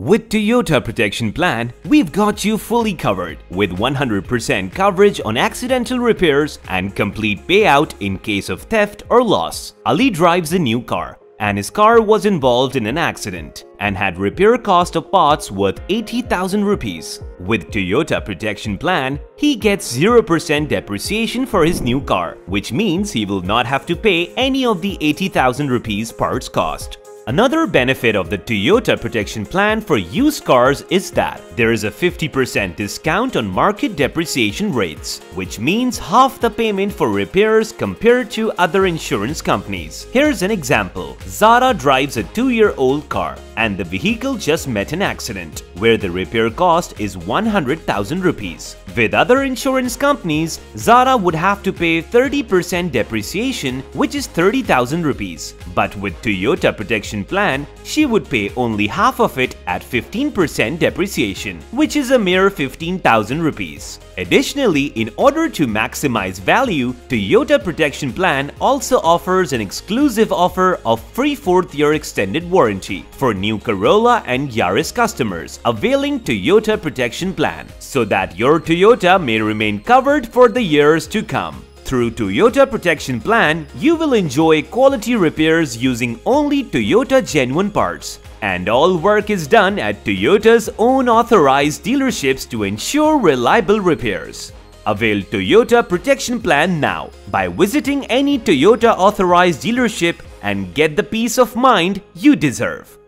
With Toyota Protection Plan, we've got you fully covered with 100% coverage on accidental repairs and complete payout in case of theft or loss. Ali drives a new car and his car was involved in an accident and had repair cost of parts worth 80,000 rupees. With Toyota Protection Plan, he gets 0% depreciation for his new car, which means he will not have to pay any of the 80,000 rupees parts cost. Another benefit of the Toyota Protection Plan for used cars is that there is a 50% discount on market depreciation rates, which means half the payment for repairs compared to other insurance companies. Here's an example. Zara drives a 2-year-old car and the vehicle just met an accident, where the repair cost is 100,000 rupees. With other insurance companies, Zara would have to pay 30% depreciation which is 30,000 rupees. But with Toyota Protection Plan, she would pay only half of it at 15% depreciation, which is a mere 15,000 rupees. Additionally, in order to maximize value, Toyota Protection Plan also offers an exclusive offer of free 4th year extended warranty for new Corolla and Yaris customers availing Toyota Protection Plan so that your Toyota may remain covered for the years to come. Through Toyota Protection Plan, you will enjoy quality repairs using only Toyota genuine parts. And all work is done at Toyota's own authorized dealerships to ensure reliable repairs. Avail Toyota Protection Plan now by visiting any Toyota authorized dealership and get the peace of mind you deserve.